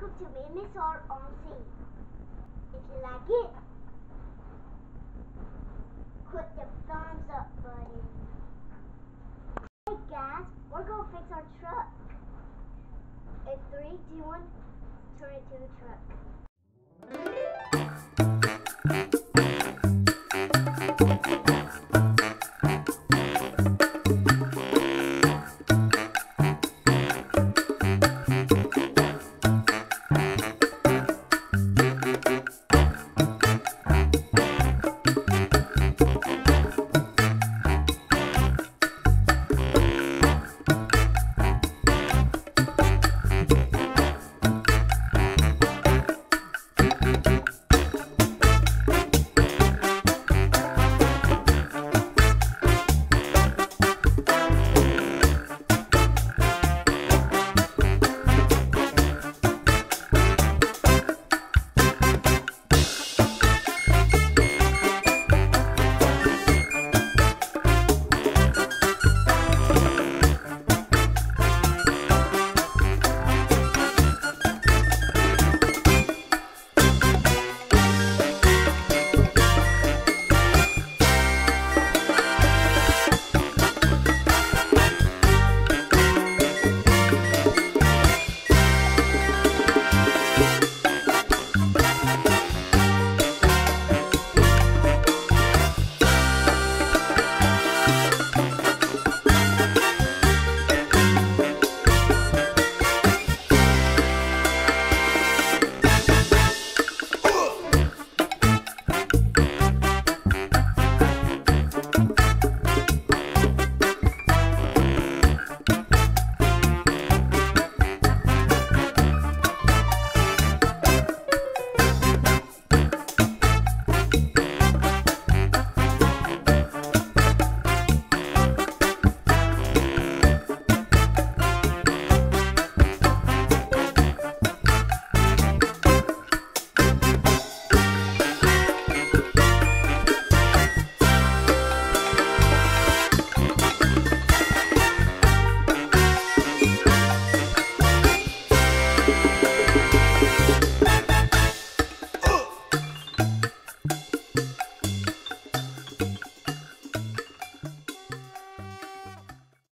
Pixar on sea. If you like it, click the thumbs up button. Hey guys, we're gonna fix our truck. In three, two, one, turn it to the truck.